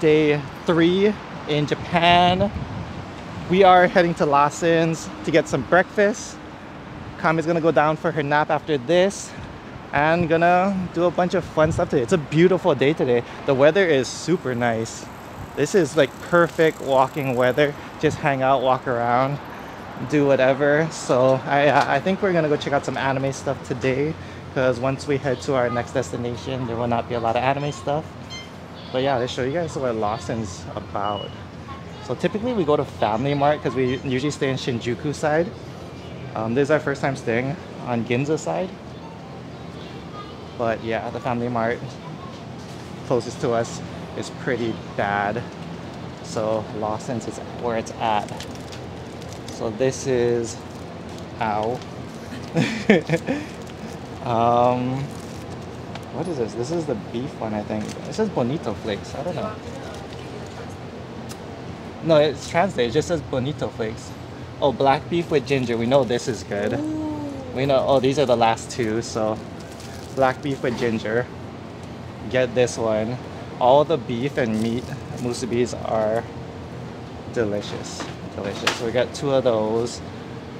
day three in Japan. We are heading to Lawson's to get some breakfast. Kami's gonna go down for her nap after this and gonna do a bunch of fun stuff today. It's a beautiful day today. The weather is super nice. This is like perfect walking weather. Just hang out, walk around, do whatever. So I, I think we're gonna go check out some anime stuff today because once we head to our next destination, there will not be a lot of anime stuff. But yeah, let's show you guys what Lawson's about. So typically we go to Family Mart because we usually stay in Shinjuku side. Um, this is our first time staying on Ginza side. But yeah, the Family Mart closest to us is pretty bad. So Lawson's is where it's at. So this is, ow. um, what is this? This is the beef one, I think. It says Bonito Flakes. I don't know. No, it's translated. It just says Bonito Flakes. Oh, black beef with ginger. We know this is good. We know, oh, these are the last two. So, black beef with ginger. Get this one. All the beef and meat musubis are delicious. Delicious. We got two of those.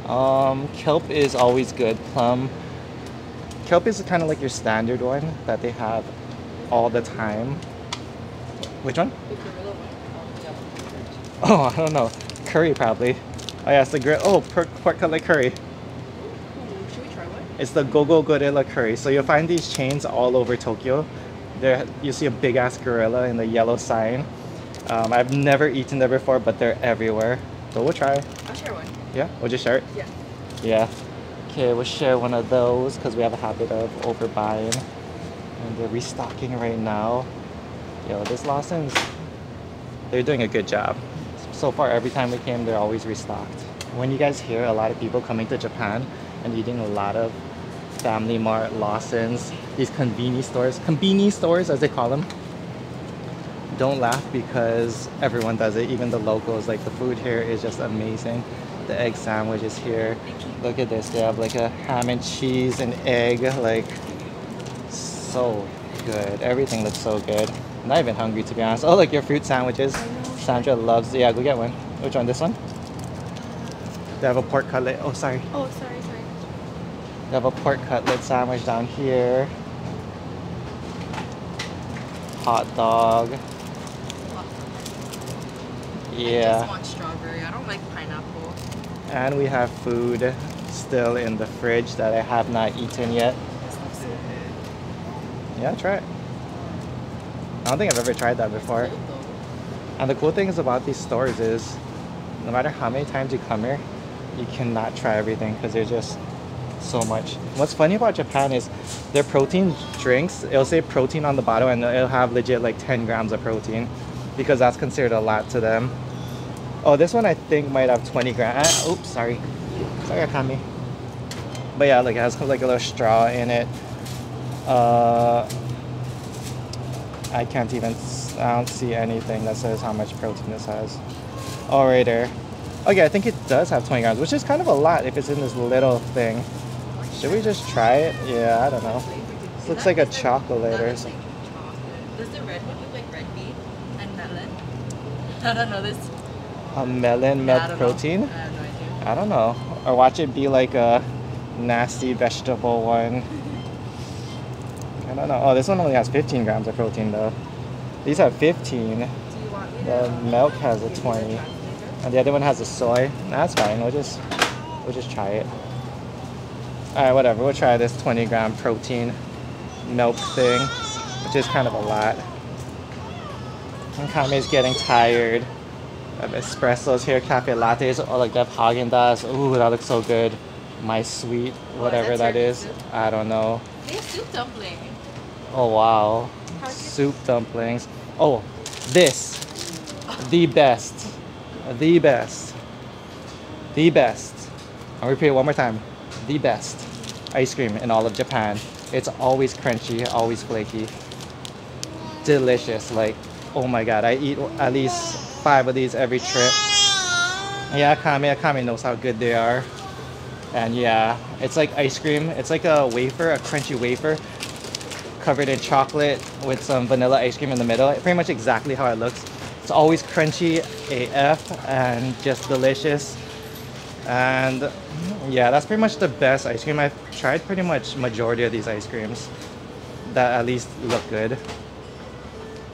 Um, kelp is always good. Plum. Kelp is kind of like your standard one that they have all the time. Which one? Oh, I don't know. Curry probably. Oh yeah, it's the grill. Oh, pork, pork cutlet curry. Should we try one? It's the Gogo Gorilla curry. So you'll find these chains all over Tokyo. There, you see a big ass gorilla in the yellow sign. Um, I've never eaten there before, but they're everywhere. So we'll try. I'll share one. Yeah, we'll just share it. Yeah. Yeah. Okay, we'll share one of those because we have a habit of overbuying. And they're restocking right now. Yo, this Lawson's, they're doing a good job. So far, every time we came, they're always restocked. When you guys hear a lot of people coming to Japan and eating a lot of Family Mart, Lawson's, these convenience stores, convenience stores as they call them, don't laugh because everyone does it, even the locals. Like the food here is just amazing. The egg sandwich is here. Look at this, they have like a ham and cheese and egg, like so good. Everything looks so good. I'm not even hungry to be honest. Oh, look, your fruit sandwiches. Sandra loves, yeah, go get one. Which one, this one? They have a pork cutlet. Oh, sorry. Oh, sorry, sorry. They have a pork cutlet sandwich down here. Hot dog. Yeah. I just want strawberry. I don't like pineapple. And we have food still in the fridge that I have not eaten yet. Yeah, try it. I don't think I've ever tried that before. And the cool thing is about these stores is no matter how many times you come here, you cannot try everything because there's just so much. What's funny about Japan is their protein drinks, it'll say protein on the bottle and it'll have legit like 10 grams of protein because that's considered a lot to them. Oh, this one I think might have 20 grams. Oops, sorry. Sorry, Kami. But yeah, like it has like a little straw in it. Uh, I can't even, I don't see anything that says how much protein this has. There. Okay, I think it does have 20 grams, which is kind of a lot if it's in this little thing. Should we just try it? Yeah, I don't know. This looks like a chocolate or something. Does the red one look like red beet and melon? I don't know this. A melon milk protein? No. I don't know. Or watch it be like a nasty vegetable one. I don't know. Oh, this one only has 15 grams of protein though. These have 15. Do you want me The milk has a give you the 20. And the other one has a soy. That's fine. We'll just we'll just try it. Alright, whatever. We'll try this 20 gram protein milk thing, which is kind of a lot. And Kame's getting tired of espressos here, cafe lattes. Oh, like that Haagen Dazs. Ooh, that looks so good. My sweet, oh, whatever that's that your soup? I don't know. They have soup dumpling. Oh wow. Soup dumplings. Oh, this. The best. The best. The best. I'll repeat it one more time. The best ice cream in all of Japan. It's always crunchy, always flaky. Delicious. Like, oh my god, I eat at least five of these every trip. Yeah, Kame, Kame knows how good they are. And yeah, it's like ice cream. It's like a wafer, a crunchy wafer covered in chocolate with some vanilla ice cream in the middle. Pretty much exactly how it looks. It's always crunchy AF and just delicious. And yeah, that's pretty much the best ice cream. I've tried pretty much majority of these ice creams that at least look good.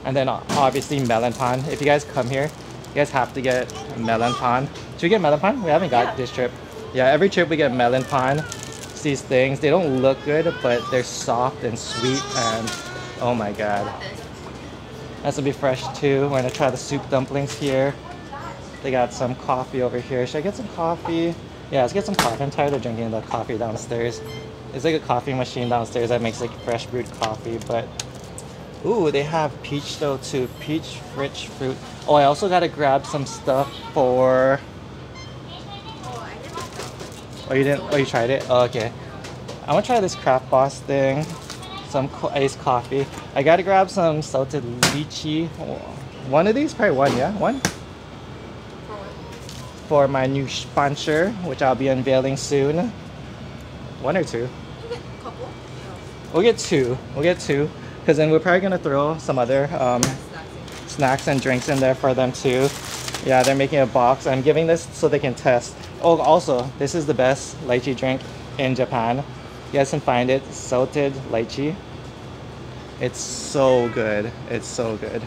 And then uh, obviously melon pan. If you guys come here, you guys have to get melon pan. Should we get melon pan? We haven't got Yeah. this trip. Yeah, every trip we get melon pan. It's these things. They don't look good, but they're soft and sweet and oh my god. This will be fresh too. We're gonna try the soup dumplings here. They got some coffee over here. Should I get some coffee? Yeah, let's get some coffee. I'm tired of drinking the coffee downstairs. It's like a coffee machine downstairs that makes like fresh brewed coffee, but ooh, they have peach though too. Peach rich fruit. Oh, I also gotta grab some stuff for. Oh, you didn't? Oh, you tried it? Oh, okay. I want to try this Craft Boss thing. Some co- iced coffee. I gotta grab some salted lychee. One of these? Probably one, yeah? One? For my new sponsor, which I'll be unveiling soon. One or two? We'll get two. We'll get two. Because then we're probably gonna throw some other um, snacks and drinks in there for them too. Yeah, they're making a box. I'm giving this so they can test. Oh, also, this is the best lychee drink in Japan. You guys can find it, salted lychee. It's so good. It's so good.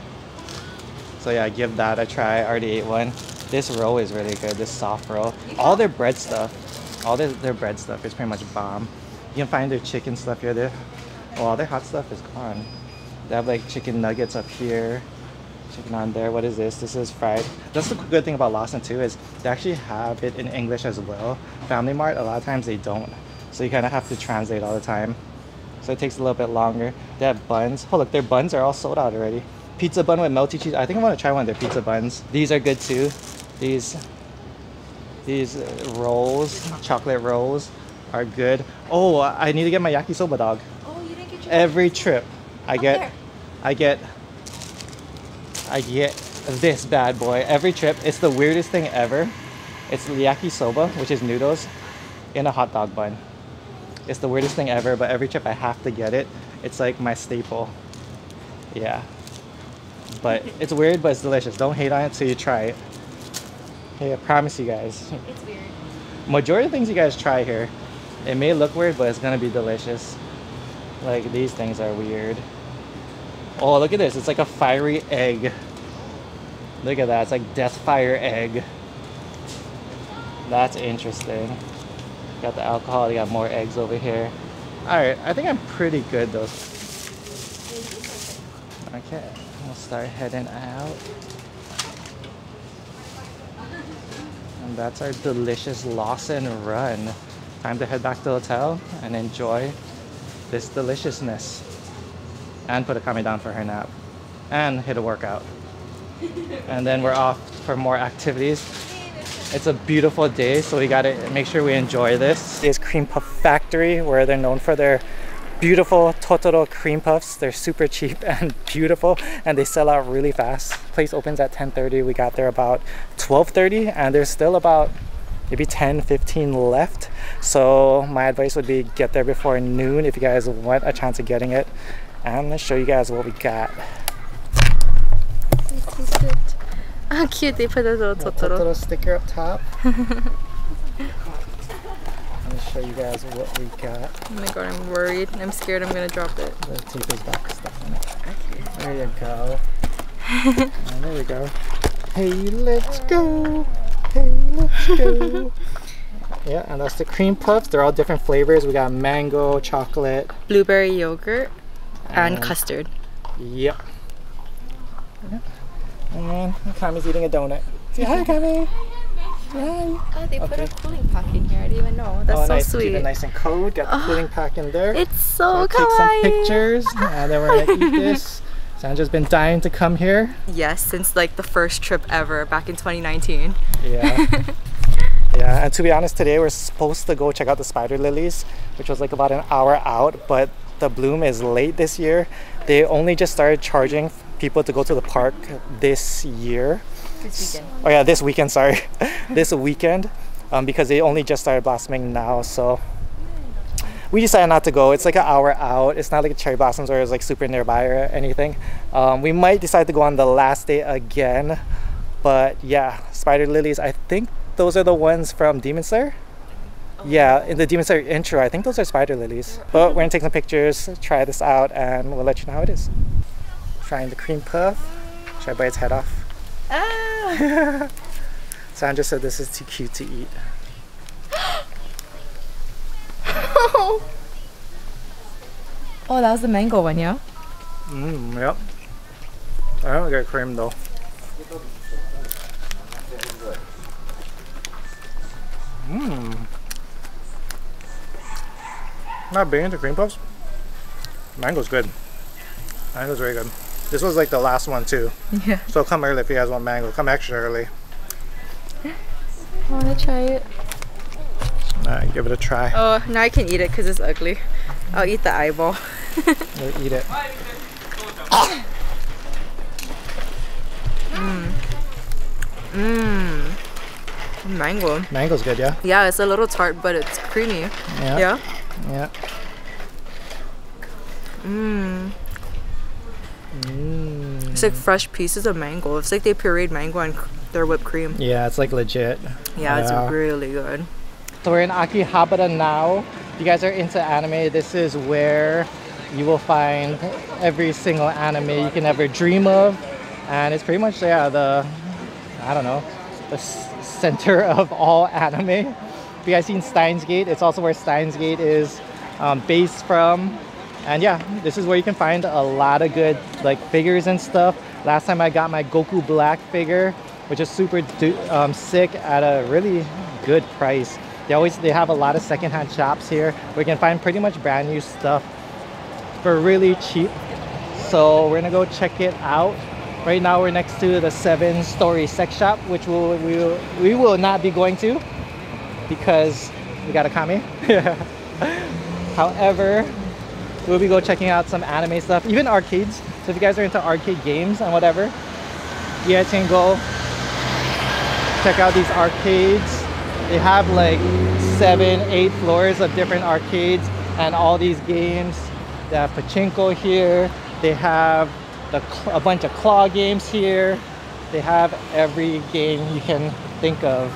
So yeah, give that a try. I already ate one. This roll is really good. This soft roll. All their bread stuff, all their, their bread stuff is pretty much bomb. You can find their chicken stuff here. Their, all their hot stuff is gone. They have like chicken nuggets up here, chicken on there. What is this? This is fried. That's the good thing about Lawson too is they actually have it in English as well. Family Mart a lot of times they don't, so you kind of have to translate all the time. So it takes a little bit longer. They have buns. Oh look, their buns are all sold out already. Pizza bun with melty cheese. I think I want to try one of their pizza buns. These are good too. These these rolls, chocolate rolls, are good. Oh, I need to get my yakisoba dog. Every trip, I Up get, there. I get, I get this bad boy. Every trip, it's the weirdest thing ever. It's yakisoba, which is noodles, in a hot dog bun. It's the weirdest thing ever, but every trip I have to get it. It's like my staple. Yeah. But it's weird, but it's delicious. Don't hate on it till you try it. Hey, I promise you guys. It's weird. Majority of things you guys try here, it may look weird, but it's gonna be delicious. Like these things are weird. Oh, look at this. It's like a fiery egg. Look at that. It's like death fire egg. That's interesting. Got the alcohol. They got more eggs over here. All right. I think I'm pretty good though. Okay. We'll start heading out. And that's our delicious Lawson run. Time to head back to the hotel and enjoy this deliciousness. And put a Kami down for her nap. And hit a workout. and then we're off for more activities. It's a beautiful day, so we gotta make sure we enjoy this. This is Cream Puff Factory, where they're known for their beautiful Totoro cream puffs. They're super cheap and beautiful, and they sell out really fast. Place opens at 10:30. We got there about 12:30, and there's still about maybe 10, 15 left. So my advice would be get there before noon if you guys want a chance of getting it. And let's show you guys what we got. How cute they put a little Totoro. Totoro sticker up top. Let me show you guys what we got. Oh my god, I'm worried. I'm scared I'm gonna drop it. The tape is back stuff in it. Okay. There you go. There we go. Hey, let's go. Hey, let's go. yeah, and that's the cream puffs. They're all different flavors. We got mango, chocolate. Blueberry yogurt and And- custard. Yep. And Kami's eating a donut. Say hi, Kami. Hi. Oh, they put Okay. a cooling pack in here. I didn't even know. That's oh, so nice. sweet. Keep it nice and cold. Got the Ah, cooling pack in there. It's so We'll take some pictures, and then we're gonna eat this. Sandra's been dying to come here. Yes, since like the first trip ever back in 2019. Yeah. yeah, and to be honest, today we're supposed to go check out the spider lilies, which was like about an hour out, but the bloom is late this year. They only just started charging people to go to the park this year. This weekend. Oh yeah, this weekend. Sorry, this weekend, um, because they only just started blossoming now. So, we decided not to go. It's like an hour out. It's not like a cherry blossoms or it's like super nearby or anything. Um, we might decide to go on the last day again. But yeah, spider lilies. I think those are the ones from Demon Slayer. Yeah, in the Demon Slayer intro, I think those are spider lilies. But we're gonna take some pictures, try this out, and we'll let you know how it is. Trying the cream puff. Should I bite its head off? Ah! Sandra said this is too cute to eat. Oh, that was the mango one, yeah? Mmm, yep. I don't get cream though. Mmm. Not big into cream puffs. Mango's good. Mango's very good. This was like the last one too. Yeah. So come early if you guys want mango. Come extra early. I wanna try it. Alright, give it a try. Oh, now I can eat it because it's ugly. I'll eat the eyeball. We'll eat it. Mmm. Mmm. Mango. Mango's good, yeah? Yeah, it's a little tart, but it's creamy. Yeah. Yeah? Yeah. Mmm. Mm. It's mm. like fresh pieces of mango. It's like they pureed mango and their whipped cream. Yeah, it's like legit. Yeah, it's really good. So we're in Akihabara now. If you guys are into anime, this is where you will find every single anime you can ever dream of. And it's pretty much, yeah, the, I don't know, the center of all anime. If you guys seen Steins Gate, it's also where Steins Gate is um, based from. And yeah, this is where you can find a lot of good like figures and stuff. Last time I got my Goku Black figure, which is super um, sick at a really good price. They always they have a lot of secondhand shops here where you can find pretty much brand new stuff for really cheap. So we're gonna go check it out. Right now we're next to the seven story sex shop, which we'll, we will, we will not be going to because we got a kami. However, we'll be go checking out some anime stuff, even arcades. So if you guys are into arcade games and whatever, you can go check out these arcades. They have like seven, eight floors of different arcades and all these games. They have pachinko here. They have the, a bunch of claw games here. They have every game you can think of.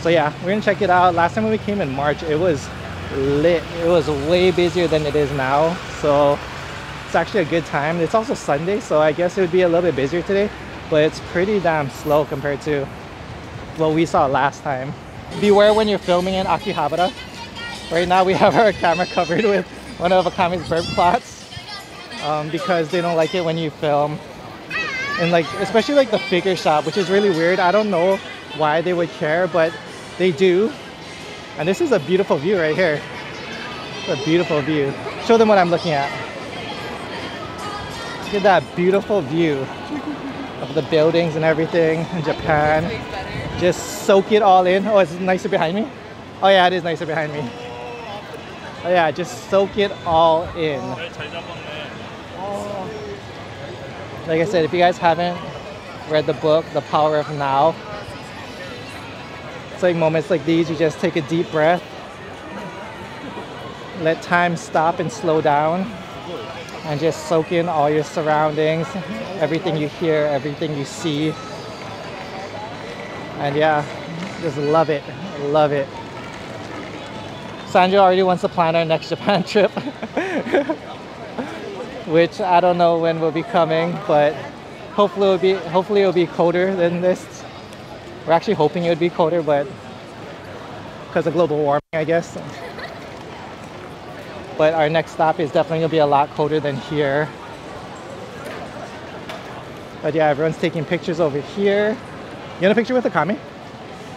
So yeah, we're gonna check it out. Last time when we came in March, it was lit. It was way busier than it is now. So it's actually a good time. It's also Sunday, so I guess it would be a little bit busier today, but it's pretty damn slow compared to what we saw last time. Beware when you're filming in Akihabara. Right now we have our camera covered with one of Akami's burp plots um, because they don't like it when you film. And like, especially like the figure shop, which is really weird. I don't know why they would care, but they do. And this is a beautiful view right here. It's a beautiful view. Show them what I'm looking at. Look at that beautiful view of the buildings and everything in Japan. Just soak it all in. Oh, it's nicer behind me? Oh yeah, it is nicer behind me. Oh yeah, just soak it all in. Like I said, if you guys haven't read the book, The Power of Now, it's like moments like these, you just take a deep breath, let time stop and slow down, and just soak in all your surroundings, everything you hear, everything you see. And yeah, just love it, love it. Sandra already wants to plan our next Japan trip, which I don't know when will be coming, but hopefully it'll be hopefully it'll be colder than this. We're actually hoping it would be colder, but because of global warming, I guess. But our next stop is definitely gonna be a lot colder than here. But yeah, everyone's taking pictures over here. You want a picture with Akami?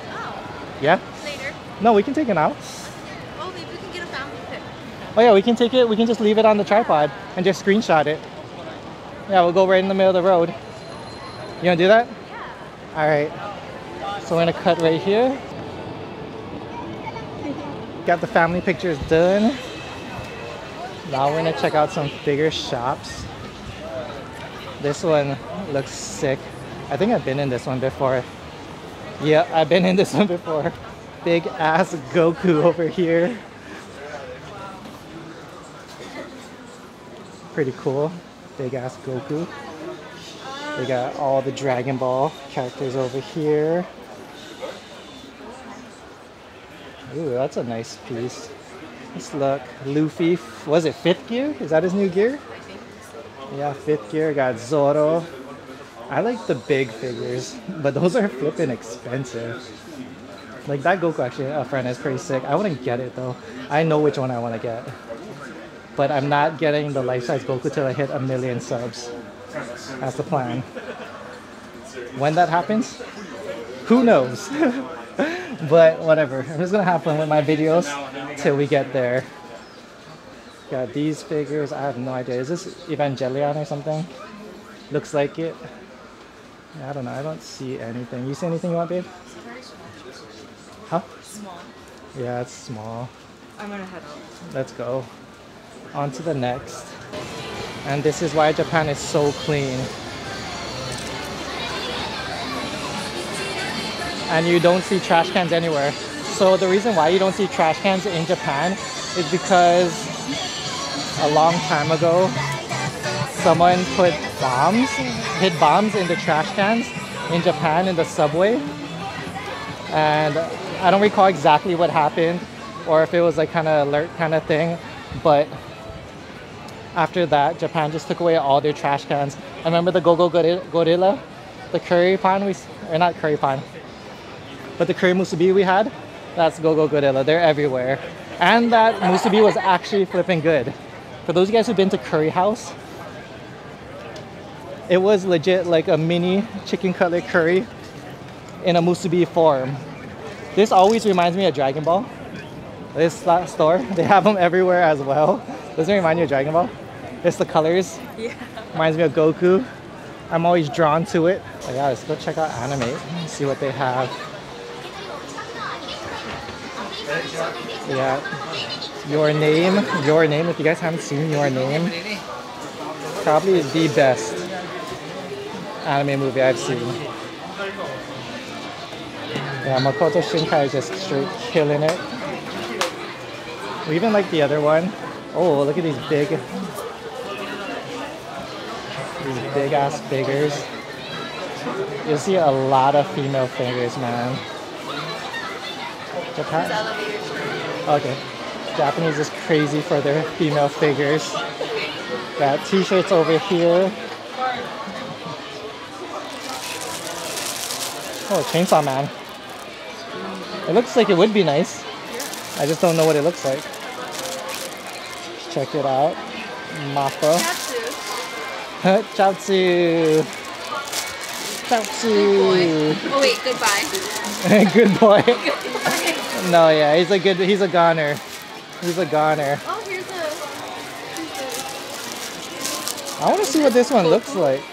Oh. Yeah? Later. No, we can take it now. Oh, maybe we can get a family pic. Oh yeah, we can take it. We can just leave it on the tripod and just screenshot it. Yeah, we'll go right in the middle of the road. You wanna do that? Yeah. All right. So we're gonna cut right here. Got the family pictures done. Now we're gonna check out some bigger shops. This one looks sick. I think I've been in this one before. Yeah, I've been in this one before. Big ass Goku over here. Pretty cool. Big ass Goku. They got all the Dragon Ball characters over here. Ooh, that's a nice piece. Let's look. Luffy, was it fifth gear? Is that his new gear? Yeah, fifth gear. Got Zoro. I like the big figures, but those are flipping expensive. Like that Goku actually, a friend is pretty sick. I wouldn't get it though. I know which one I want to get. But I'm not getting the life-size Goku till I hit a million subs. That's the plan. When that happens, who knows? but whatever. I'm just gonna have fun with my videos till we get there. Got these figures. I have no idea. Is this Evangelion or something? Looks like it. Yeah, I don't know. I don't see anything. You see anything you want, babe? It's very small. Huh? Small. Yeah, it's small. I'm gonna head out. Let's go. On to the next. And this is why Japan is so clean. And you don't see trash cans anywhere. So the reason why you don't see trash cans in Japan is because a long time ago someone put bombs, hid bombs in the trash cans in Japan in the subway. And I don't recall exactly what happened or if it was like kind of alert kind of thing, but after that, Japan just took away all their trash cans. I remember the Gogo -Go Gorilla, the curry pan we, or not curry pan, but the curry musubi we had, that's Gogo -Go Gorilla. They're everywhere. And that musubi was actually flipping good. For those of you guys who've been to Curry House, it was legit like a mini chicken cutlet curry in a musubi form. This always reminds me of Dragon Ball. This store, they have them everywhere as well. Doesn't it remind you of Dragon Ball? It's the colors. Yeah. Reminds me of Goku. I'm always drawn to it. Oh yeah, let's go check out Animate and see what they have. Yeah. Your Name. Your Name. If you guys haven't seen Your Name, probably the best anime movie I've seen. Yeah, Makoto Shinkai is just straight killing it. We even like the other one. Oh, look at these big, these big ass figures. You'll see a lot of female figures, man. Japan. Okay. Japanese is crazy for their female figures. Got t-shirts over here. Oh, Chainsaw Man. It looks like it would be nice. I just don't know what it looks like. Check it out. Mappa. Chaozu. Chaozu. Oh wait, goodbye. good boy. Goodbye. No, yeah, he's a good, he's a goner. He's a goner. Oh, here's a. Here's I want to see what this one looks like.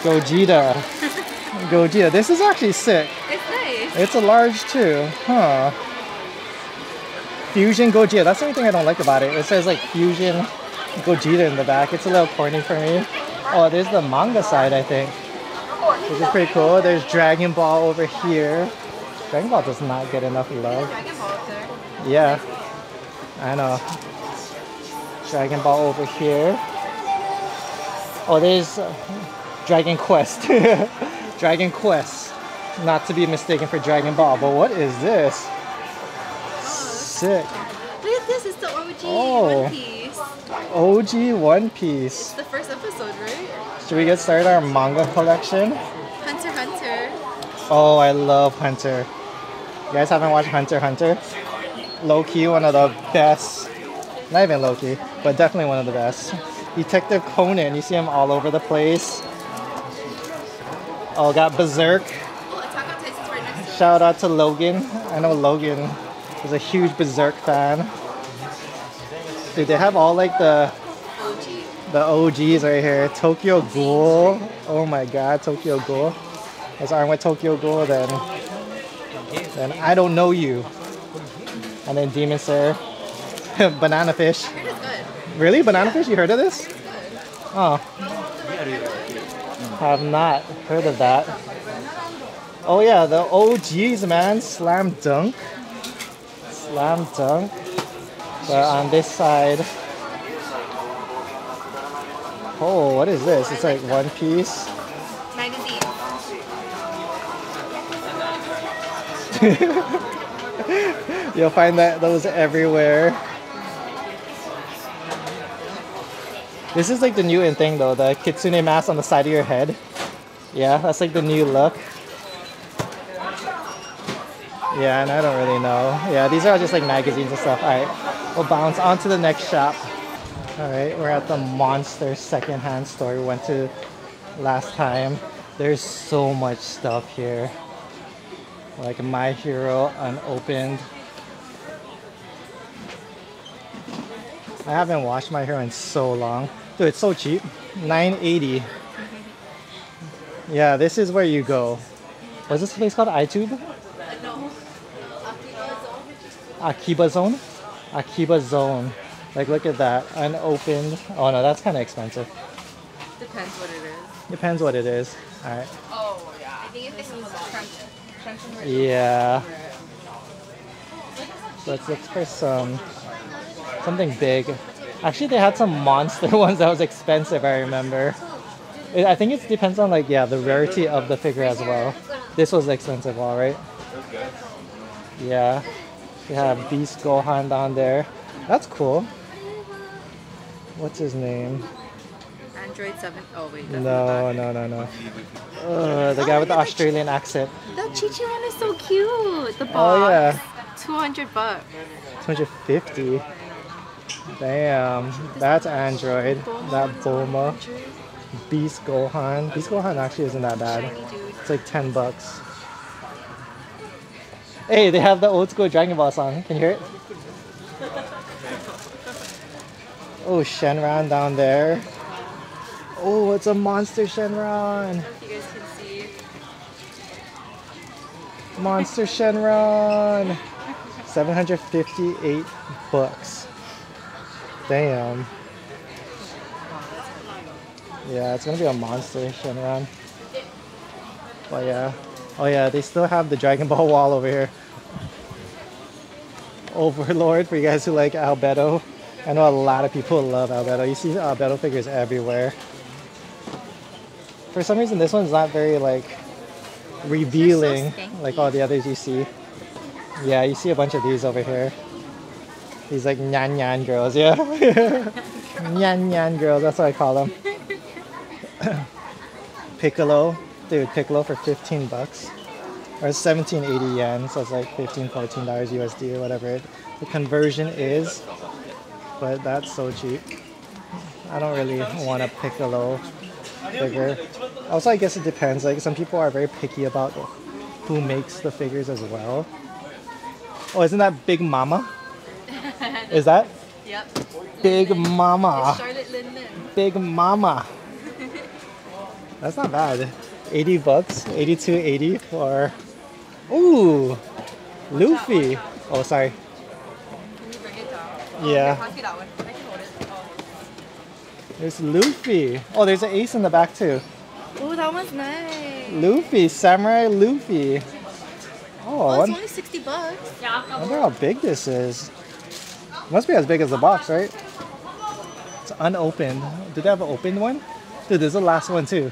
Gogeta. Gogeta. This is actually sick. it's nice. It's a large too. Huh. Fusion Gogeta. That's the only thing I don't like about it. It says like Fusion Gogeta in the back. It's a little corny for me. Oh, there's the manga side, I think. Which is pretty cool. There's Dragon Ball over here. Dragon Ball does not get enough love. Dragon Ball there. Yeah, I know. Dragon Ball over here. Oh, there's uh, Dragon Quest. Dragon Quest. Not to be mistaken for Dragon Ball. But what is this? Sick. Look at this. It's the OG Oh. One Piece. OG One Piece. It's the first episode, right? Should we get started our manga collection? Hunter Hunter. Oh, I love Hunter. You guys haven't watched Hunter Hunter? Low key, one of the best. Not even low key, but definitely one of the best. Detective Conan, you see him all over the place. Next got berserk. Shout out to Logan. I know Logan is a huge Berserk fan. Dude, they have all like the the OGs right here. Tokyo Ghoul. Oh my god, Tokyo Ghoul. Let's arm with Tokyo Ghoul then. Then I don't know you. And then Demon Slayer. Banana Fish. Heard it's good. Really? Banana Fish? You heard of this? Oh. Have not heard of that. Oh yeah, the OGs man. Slam Dunk. Slam dunk. But on this side, oh, what is this? It's like one piece. Magazine. You'll find that those everywhere. This is like the new in thing though, the kitsune mask on the side of your head. Yeah, that's like the new look. Yeah, and I don't really know. Yeah, these are just like magazines and stuff. Alright, we'll bounce on to the next shop. Alright, we're at the Monster secondhand store we went to last time. There's so much stuff here. Like My Hero unopened. I haven't washed My hair in so long. Dude, it's so cheap. 980. Yeah, this is where you go. What's this place called? iTube? No. Akiba Zone? Akiba Zone. Like, look at that. Unopened. Oh no, that's kind of expensive. Depends what it is. Depends what it is. Alright. Oh, yeah. I think it's crunch, crunch and Yeah. Let's look for some something big. Actually, they had some monster ones that was expensive. I remember. It, I think it depends on like yeah the rarity of the figure as well. This was expensive, all right. Yeah, we have Beast Gohan down there. That's cool. What's his name? Android 7. Oh, wait. No, no, no, no. Uh, the guy with the Australian accent. The Chi-Chi one is so cute. The box. Oh yeah. 200 bucks. 250. Damn, that's Android. That Bulma. Beast Gohan. Beast Gohan actually isn't that bad. It's like 10 bucks. Hey, they have the old school Dragon Ball song. Can you hear it? Oh, Shenron down there. Oh, it's a monster Shenron. Monster Shenron. 758 bucks. Damn. Yeah, it's gonna be a monster Shenron. But yeah. Oh yeah, they still have the Dragon Ball wall over here. Overlord for you guys who like Albedo. I know a lot of people love Albedo. You see Albedo figures everywhere. For some reason this one's not very like revealing skanky. like all the others you see. Yeah, you see a bunch of these over here. These like nyan nyan girls, yeah. nyan nyan girls, that's what I call them. Piccolo, dude, Piccolo for 15 bucks. Or 1780 yen, so it's like 15, 14 dollars USD or whatever it, the conversion is. But that's so cheap. I don't really want a Piccolo figure. Also, I guess it depends. Like some people are very picky about who makes the figures as well. Oh, isn't that Big Mama? Is that Yep. Big Mama? Charlotte Linlin. Big Mama. That's not bad. 80 bucks, 82.80 for. Ooh, Luffy. Oh, sorry. Can you bring it down? Oh, yeah. Pass me that one. I can hold it. Oh. There's Luffy. Oh, there's an ace in the back too. Oh, that one's nice. Luffy, Samurai Luffy. Oh, Oh, it's only 60 bucks. I wonder how big this is. Must be as big as the box, right? It's unopened. Did they have an opened one? Dude, there's the last one too.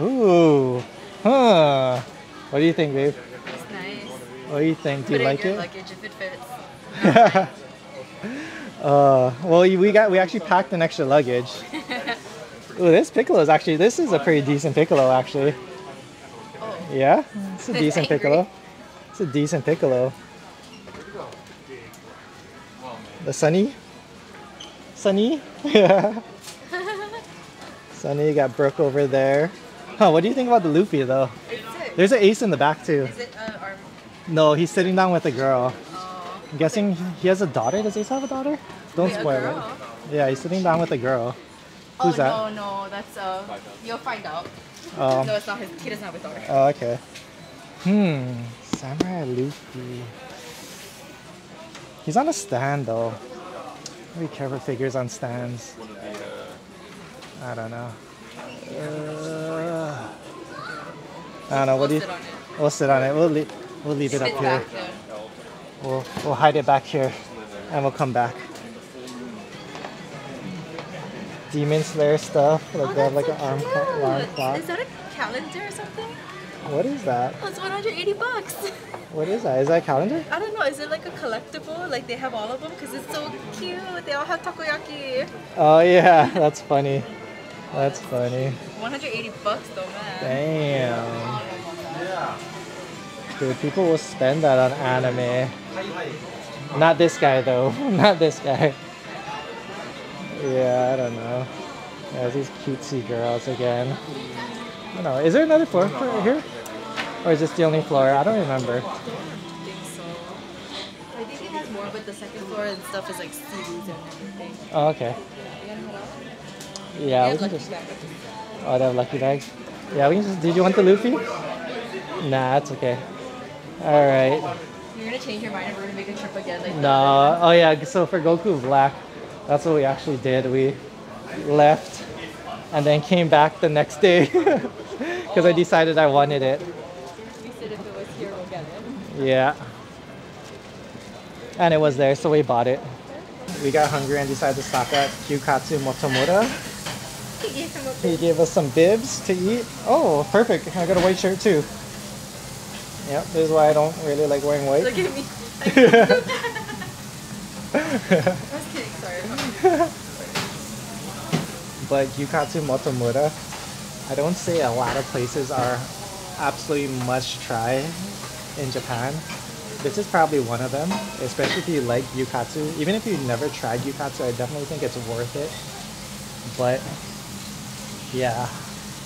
Ooh. Huh. What do you think, babe? It's nice. What do you think? Do you it like it? luggage if it fits. uh, well, we got we actually packed an extra luggage. Ooh, this piccolo is actually this is a pretty decent piccolo actually. Oh. Yeah, it's a decent piccolo. It's a decent piccolo. The Sunny? Sunny? Yeah. Sunny got Brook over there. Huh, what do you think about the Luffy though? There's an ace in the back too. Is it uh, arm? No, he's sitting down with a girl. Oh. I'm guessing he has a daughter. Does Ace have a daughter? Don't Wait, spoil it. Yeah, he's sitting down with a girl. Who's oh, that? no, no. That's, uh, you'll find out. Um, no, it's not his. He doesn't have a daughter. Oh, okay. Hmm. Samurai Luffy. He's on a stand though. Be careful figures on stands. I don't know. Uh, I don't know. What do you? Sit. We'll sit on it. We'll leave. We'll leave it up here. We'll we'll hide it back here, and we'll come back. Demon Slayer stuff. Like they have like an arm. Alarm clock. Is that a calendar or something? What is that? Oh, it's 180 bucks. What is that? Is that a calendar? I don't know. Is it like a collectible? Like they have all of them? Because it's so cute. They all have takoyaki. Oh yeah, that's funny. That's funny. 180 bucks though, man. Damn. Dude, people will spend that on anime. Not this guy though. Not this guy. Yeah, I don't know. There's these cutesy girls again. I don't know. Is there another floor for here? Or is this the only floor? I don't remember. I think so. I think it has more, but the second floor and stuff is like series and everything. Oh, okay. Yeah, we can lucky just. Oh, they have lucky bags. Yeah, we can just. Did you want the Luffy? Nah, it's okay. All right. You're gonna change your mind and we're gonna make a trip again. Like No. Oh yeah. So for Goku Black, that's what we actually did. We left and then came back the next day because I decided I wanted it. We said if it was here, we'll get it. Yeah. And it was there, so we bought it. We got hungry and decided to stop at Gyukatsu Motomura. He gave us some bibs to eat. Oh, perfect. I got a white shirt too. Yep, this is why I don't really like wearing white. Look at me. I was kidding. Sorry. but Gyukatsu Motomura, I don't say a lot of places are absolutely must try in Japan. This is probably one of them, especially if you like Gyukatsu. Even if you've never tried Gyukatsu, I definitely think it's worth it. But yeah,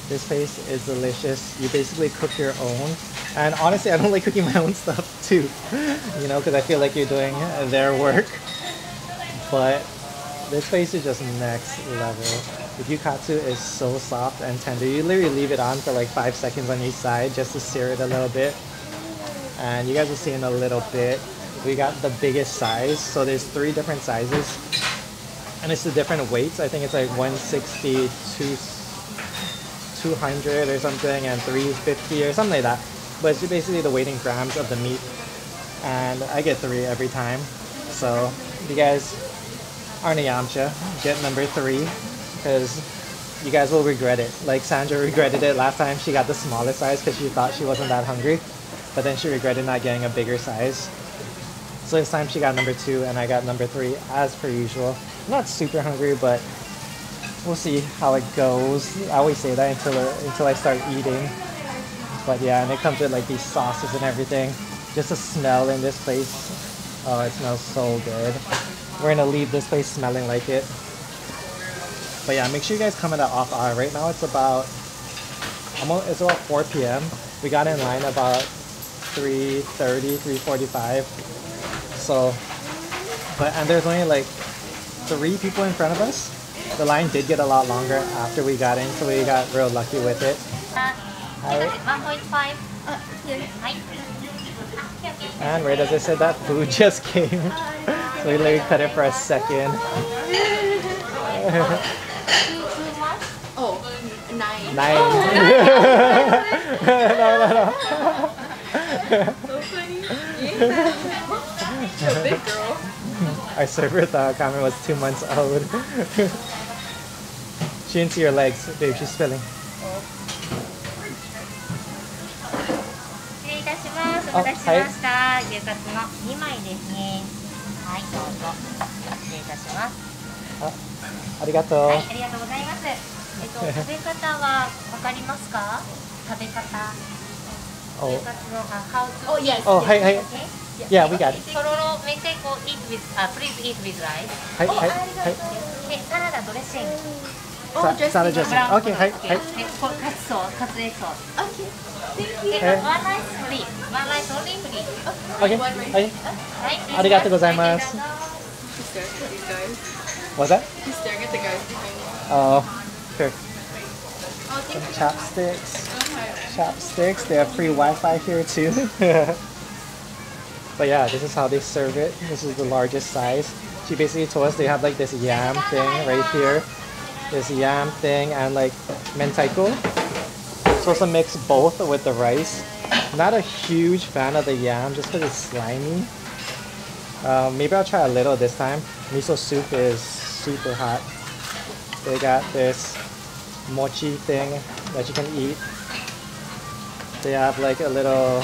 this place is delicious. You basically cook your own. And honestly, I don't like cooking my own stuff too, you know, because I feel like you're doing their work. But this place is just next level. The gyukatsu is so soft and tender. You literally leave it on for like five seconds on each side just to sear it a little bit. And you guys will see in a little bit. We got the biggest size. So there's three different sizes. And it's the different weights. I think it's like 160, 200 or something, and 350 or something like that. But it's basically the weight in grams of the meat. And I get three every time. So you guys aren't a Yamcha, get number three because you guys will regret it. Like Sandra regretted it last time she got the smallest size because she thought she wasn't that hungry, but then she regretted not getting a bigger size. So this time she got number two and I got number three as per usual. I'm not super hungry, but we'll see how it goes. I always say that until until I start eating. But yeah, and it comes with like these sauces and everything. Just the smell in this place. Oh, it smells so good. We're gonna leave this place smelling like it. But yeah, make sure you guys come at off hour. Right now it's about almost it's about 4 p.m. We got in line about 3:30, 3:45. So, but and there's only like three people in front of us. The line did get a lot longer after we got in, so we got real lucky with it. Alright. 1.5はい And right as I said that, food just came. so we literally cut it for a second. Oh, nine. Nine. So funny. Yeah. You're a big girl. Our server thought Carmen was two months old. she didn't see her legs. Babe, she's spilling. 失礼いたします。あお待たせしました。牛カツの2枚ですね。はい、どうぞ。失礼いたします。ありがとう。はい、ありがとうございます。えっと、食べ方はわかりますか食べ方。Oh. Oh yes. Oh hey hey. Okay. Yeah, we got it. とろろ may say go eat with uh, please eat with rice. はいはいはい。サラダドレッシング。Oh, just サラダドレッシング。Okay Okay. Thank you. Okay. One rice free. One rice only free. Okay. はい。ありがとうございます。He's staring at these guys. What's that? He's staring at the guys behind me. Oh, sure. Chopsticks. Chopsticks. They have free Wi-Fi here too. but yeah, this is how they serve it. This is the largest size. She basically told us they have like this yam thing right here. This yam thing and like mentaiko. Supposed to mix both with the rice. Not a huge fan of the yam just because it's slimy. Um, maybe I'll try a little this time. Miso soup is super hot. They got this mochi thing that you can eat. They have like a little,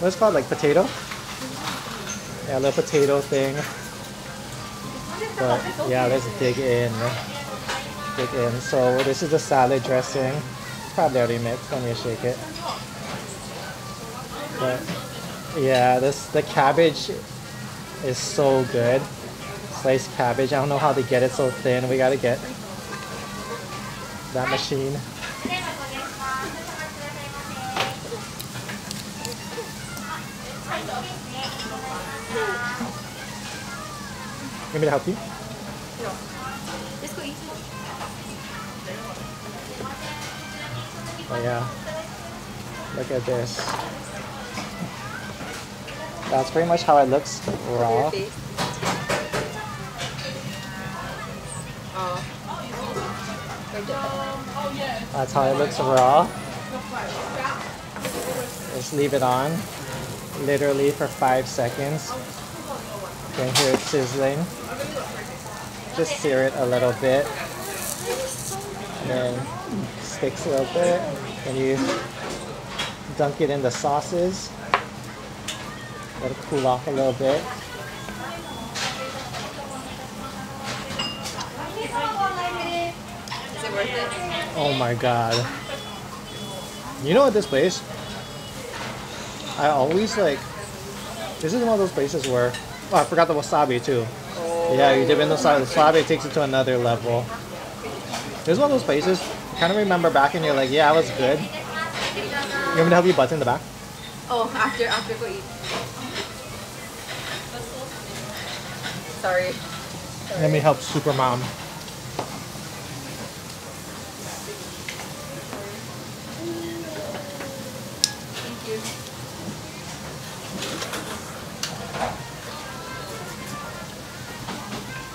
what's called, like potato? Yeah, a little potato thing. But yeah, let's dig in. Dig in. So this is the salad dressing. It's probably already mixed. Let me shake it. But yeah, this the cabbage is so good. Sliced cabbage. I don't know how they get it so thin. We gotta get that machine. You want me to help you? No. Just go eat. Oh yeah. Look at this. That's pretty much how it looks raw. That's how it looks raw. Just leave it on literally for five seconds. You can hear it sizzling. Just sear it a little bit. And then sticks a little bit. And you dunk it in the sauces. Let it cool off a little bit. Oh my god. You know what this place? I always like this is one of those places where oh I forgot the wasabi too. Oh, Yeah, you dip in the wasabi. The wasabi takes it to another level. This is one of those places I kind of remember back and you're like, yeah, I was good. You want me to help you button the back? Oh, after after go eat. Sorry. Let me help Super Mom.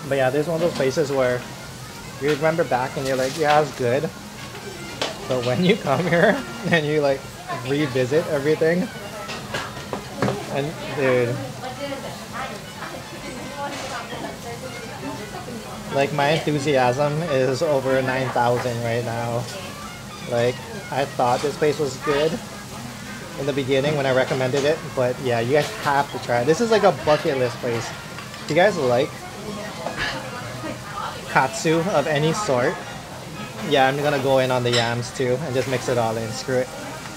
But yeah, there's one of those places where you remember back and you're like, yeah, it's good. But when you come here and you like revisit everything, and dude, like my enthusiasm is over 9,000 right now. Like, I thought this place was good in the beginning when I recommended it, but yeah, you guys have to try it. This is like a bucket list place. If you guys like katsu of any sort, yeah, I'm gonna go in on the yams too and just mix it all in. Screw it.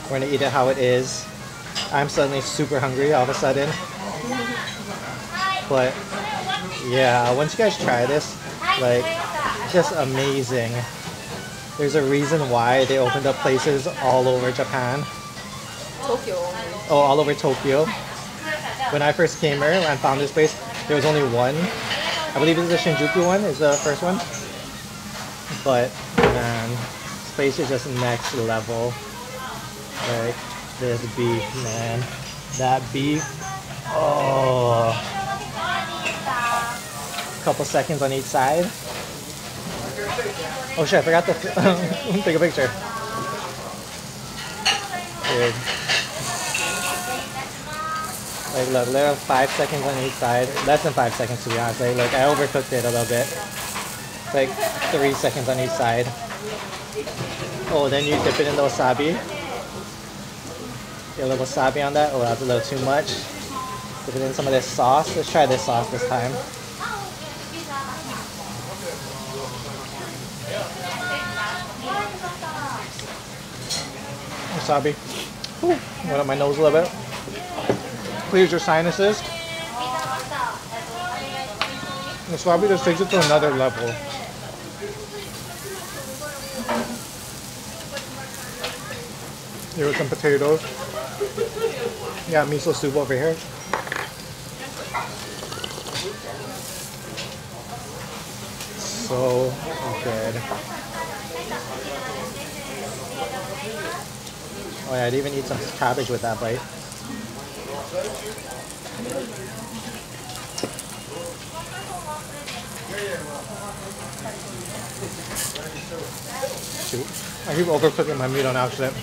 We're gonna eat it how it is. I'm suddenly super hungry all of a sudden. But yeah, once you guys try this, like, it's just amazing. There's a reason why they opened up places all over Japan. Tokyo. Oh, all over Tokyo. When I first came here and found this place, there was only one. I believe it's the Shinjuku one, is the first one. But man, this place is just next level. Like this beef, man. That beef. Oh. Couple seconds on each side. Oh shit, I forgot to take a picture. Dude. Like look, little five seconds on each side. Less than five seconds to be honest. Like look, I overcooked it a little bit. Like three seconds on each side. Oh, then you dip it in the wasabi. Get a little wasabi on that. Oh, that's a little too much. Dip it in some of this sauce. Let's try this sauce this time. Wasabi. Ooh, went up my nose a little bit. Clears your sinuses. The Wasabi just takes it to another level. Here with some potatoes. Yeah, miso soup over here. So good. Oh yeah, I'd even eat some cabbage with that bite. Shoot. I keep overcooking my meat on accident.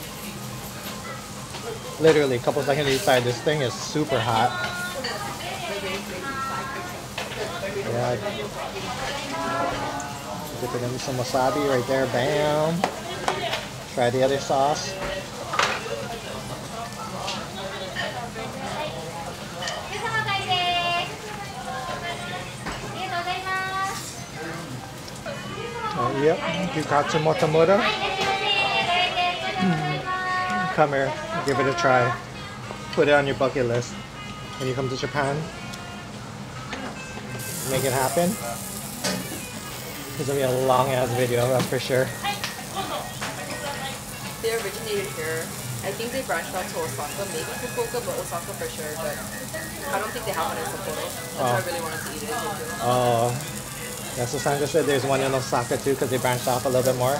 Literally, a couple seconds each side. This thing is super hot. god. Dip it in some wasabi right there. Bam. Try the other sauce. Yep, you got some motomoto. Hmm. Come here, give it a try. Put it on your bucket list. When you come to Japan, make it happen. This gonna be a long ass video, that's for sure. They originated here. I think they branched out to Osaka, maybe Fukuoka, but Osaka for sure. But I don't think they have one in Sapporo. That's oh. why I oh. really wanted to eat it. Oh yeah. So Sandra said there's one in Osaka too because they branched off a little bit more.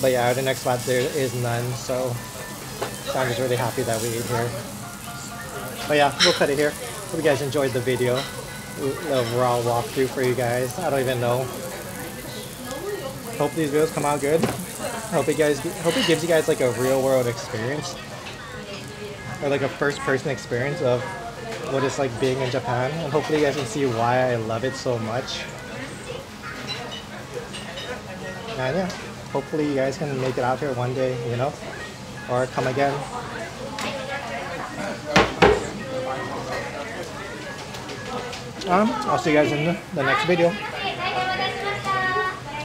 But yeah, the next spot there is none. So Sandra's really happy that we ate here. But yeah, we'll cut it here. Hope you guys enjoyed the video. The raw walkthrough for you guys. I don't even know. Hope these videos come out good. Hope you guys hope it gives you guys like a real world experience or like a first person experience of what it's like being in Japan and hopefully you guys can see why I love it so much. And yeah, hopefully you guys can make it out here one day, you know, or come again. Um, I'll see you guys in the, the next video.